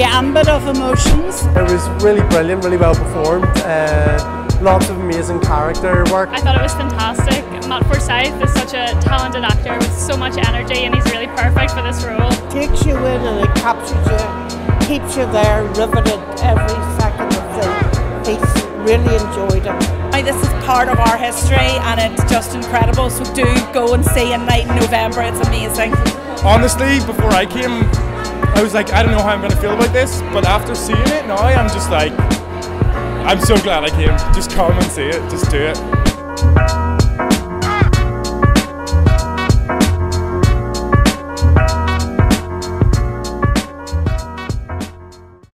gambit of emotions. It was really brilliant, really well performed. Uh, lots of amazing character work. I thought it was fantastic. Matt Forsythe is such a talented actor with so much energy and he's really perfect for this role. Takes you in and it captures you, keeps you there riveted every second of the piece. Really enjoyed it. This is part of our history and it's just incredible. So do go and see A Night in November. It's amazing. Honestly, before I came, I was like, I don't know how I'm to feel about this. But after seeing it now, I'm just like, I'm so glad I came. Just come and see it. Just do it.